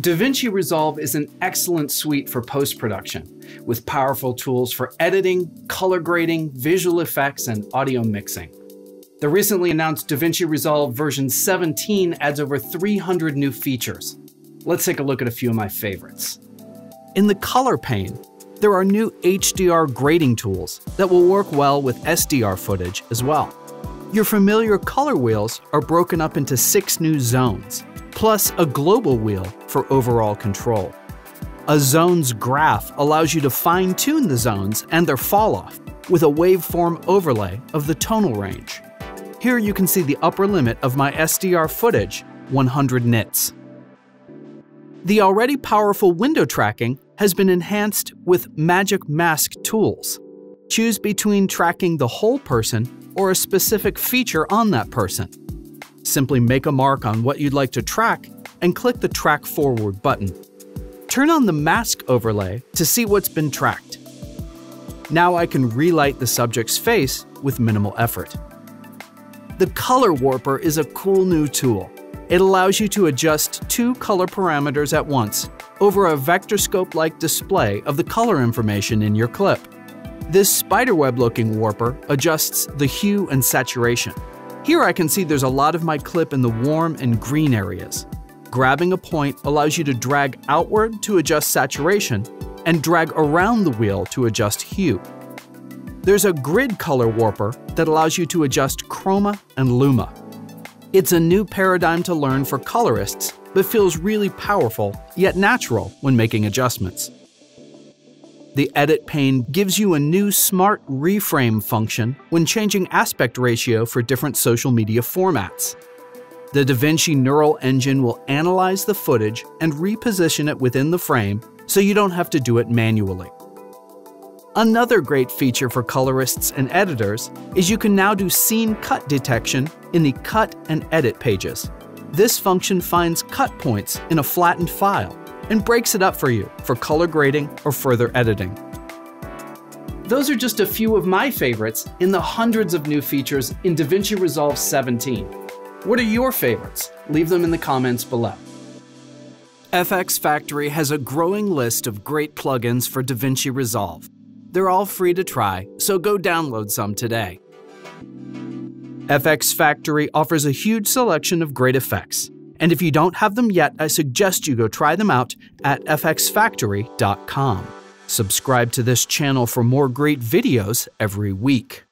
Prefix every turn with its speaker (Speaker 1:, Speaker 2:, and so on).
Speaker 1: DaVinci Resolve is an excellent suite for post production, with powerful tools for editing, color grading, visual effects, and audio mixing. The recently announced DaVinci Resolve version 17 adds over 300 new features. Let's take a look at a few of my favorites. In the color pane, there are new HDR grading tools that will work well with SDR footage as well. Your familiar color wheels are broken up into six new zones, plus a global wheel for overall control. A zones graph allows you to fine tune the zones and their falloff with a waveform overlay of the tonal range. Here you can see the upper limit of my SDR footage, 100 nits. The already powerful window tracking has been enhanced with Magic Mask tools. Choose between tracking the whole person or a specific feature on that person. Simply make a mark on what you'd like to track and click the Track Forward button. Turn on the mask overlay to see what's been tracked. Now I can relight the subject's face with minimal effort. The Color Warper is a cool new tool. It allows you to adjust two color parameters at once over a vectorscope-like display of the color information in your clip. This spiderweb-looking warper adjusts the hue and saturation. Here I can see there's a lot of my clip in the warm and green areas. Grabbing a point allows you to drag outward to adjust saturation and drag around the wheel to adjust hue. There's a grid color warper that allows you to adjust chroma and luma. It's a new paradigm to learn for colorists, but feels really powerful, yet natural when making adjustments. The Edit pane gives you a new smart reframe function when changing aspect ratio for different social media formats. The DaVinci Neural Engine will analyze the footage and reposition it within the frame so you don't have to do it manually. Another great feature for colorists and editors is you can now do scene cut detection in the Cut and Edit pages. This function finds cut points in a flattened file and breaks it up for you for color grading or further editing. Those are just a few of my favorites in the hundreds of new features in DaVinci Resolve 17. What are your favorites? Leave them in the comments below. FX Factory has a growing list of great plugins for DaVinci Resolve. They're all free to try, so go download some today. FX Factory offers a huge selection of great effects. And if you don't have them yet, I suggest you go try them out at fxfactory.com. Subscribe to this channel for more great videos every week.